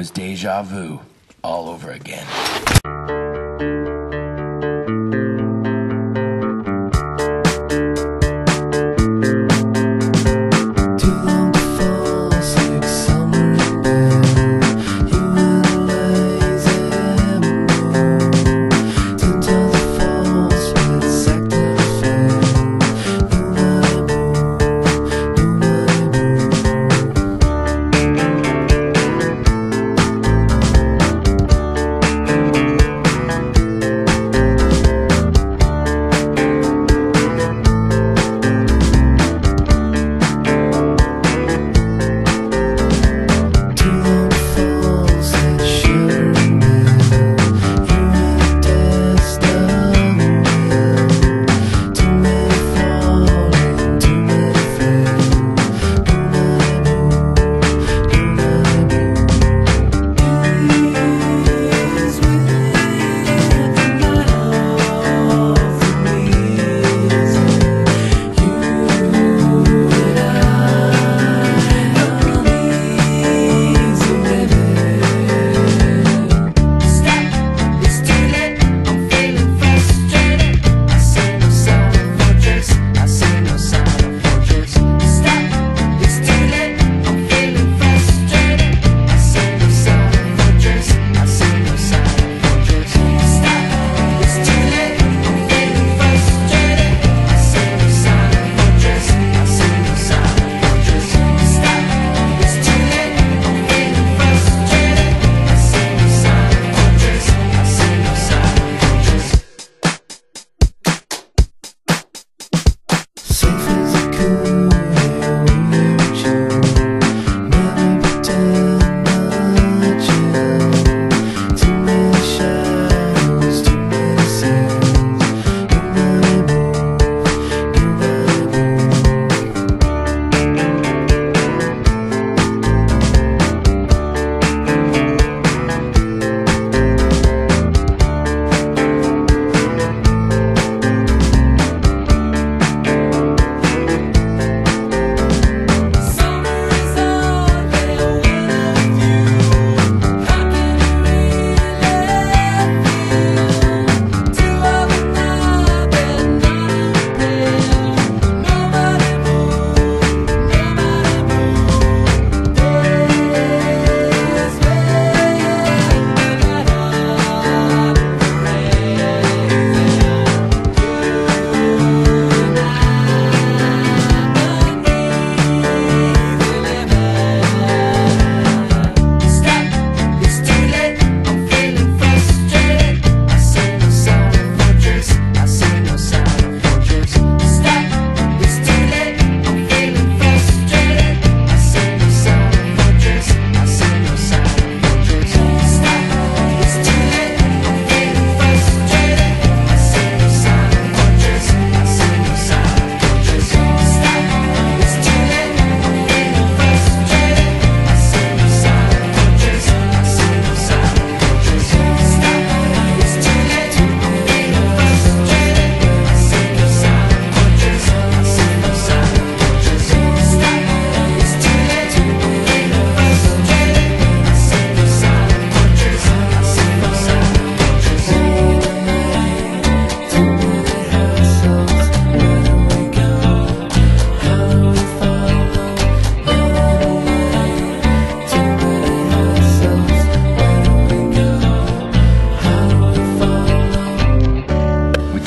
was deja vu all over again.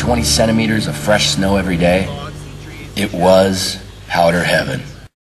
20 centimeters of fresh snow every day, it was powder heaven.